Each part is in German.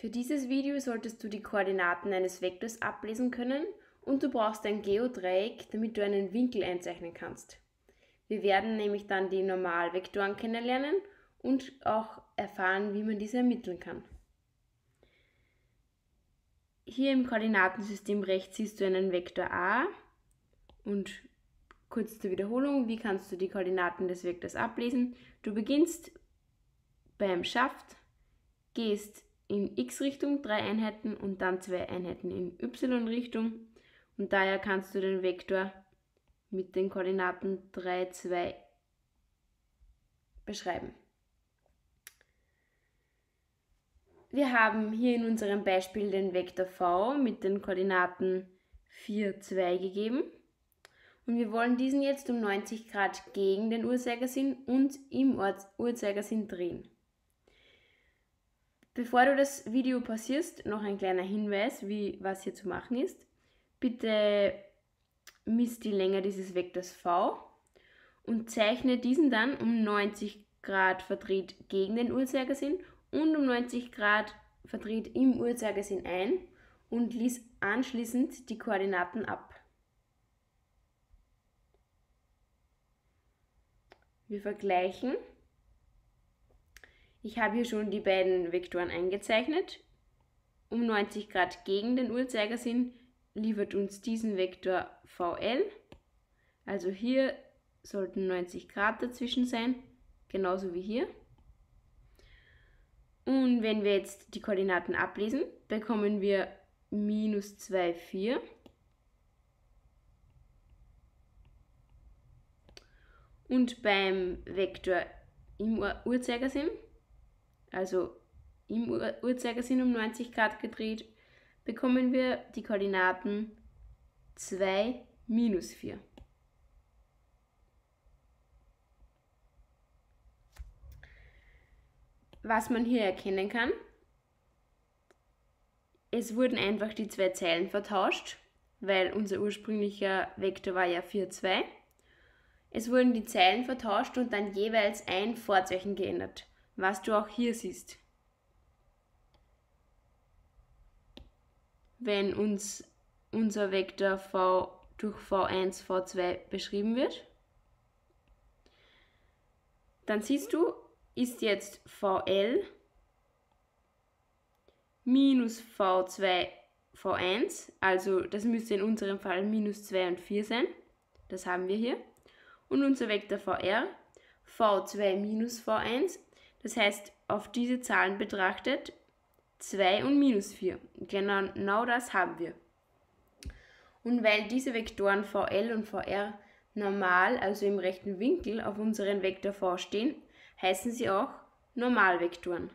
Für dieses Video solltest du die Koordinaten eines Vektors ablesen können und du brauchst ein Geodreieck, damit du einen Winkel einzeichnen kannst. Wir werden nämlich dann die Normalvektoren kennenlernen und auch erfahren, wie man diese ermitteln kann. Hier im Koordinatensystem rechts siehst du einen Vektor a und kurz zur Wiederholung, wie kannst du die Koordinaten des Vektors ablesen? Du beginnst beim Schaft, gehst in x-Richtung drei Einheiten und dann zwei Einheiten in y-Richtung und daher kannst du den Vektor mit den Koordinaten 3, 2 beschreiben. Wir haben hier in unserem Beispiel den Vektor v mit den Koordinaten 4, 2 gegeben. Und wir wollen diesen jetzt um 90 Grad gegen den Uhrzeigersinn und im Uhrzeigersinn drehen. Bevor du das Video passierst, noch ein kleiner Hinweis, wie was hier zu machen ist. Bitte misst die Länge dieses Vektors v und zeichne diesen dann um 90 Grad verdreht gegen den Uhrzeigersinn und um 90 Grad verdreht im Uhrzeigersinn ein und lies anschließend die Koordinaten ab. Wir vergleichen. Ich habe hier schon die beiden Vektoren eingezeichnet. Um 90 Grad gegen den Uhrzeigersinn liefert uns diesen Vektor VL. Also hier sollten 90 Grad dazwischen sein, genauso wie hier. Und wenn wir jetzt die Koordinaten ablesen, bekommen wir minus 2, 4. Und beim Vektor im Uhrzeigersinn, also im Uhrzeigersinn um 90 Grad gedreht, bekommen wir die Koordinaten 2, minus 4. was man hier erkennen kann, es wurden einfach die zwei Zeilen vertauscht, weil unser ursprünglicher Vektor war ja 4, 2. Es wurden die Zeilen vertauscht und dann jeweils ein Vorzeichen geändert, was du auch hier siehst. Wenn uns unser Vektor v durch v1, v2 beschrieben wird, dann siehst du, ist jetzt VL minus V2 V1, also das müsste in unserem Fall minus 2 und 4 sein. Das haben wir hier. Und unser Vektor VR V2 minus V1, das heißt auf diese Zahlen betrachtet 2 und minus 4. Genau, genau das haben wir. Und weil diese Vektoren VL und VR normal, also im rechten Winkel auf unseren Vektor V stehen, heißen sie auch Normalvektoren.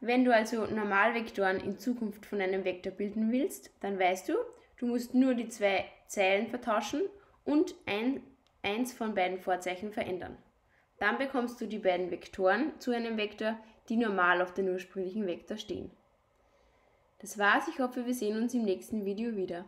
Wenn du also Normalvektoren in Zukunft von einem Vektor bilden willst, dann weißt du, du musst nur die zwei Zeilen vertauschen und ein, eins von beiden Vorzeichen verändern. Dann bekommst du die beiden Vektoren zu einem Vektor, die normal auf den ursprünglichen Vektor stehen. Das war's, ich hoffe, wir sehen uns im nächsten Video wieder.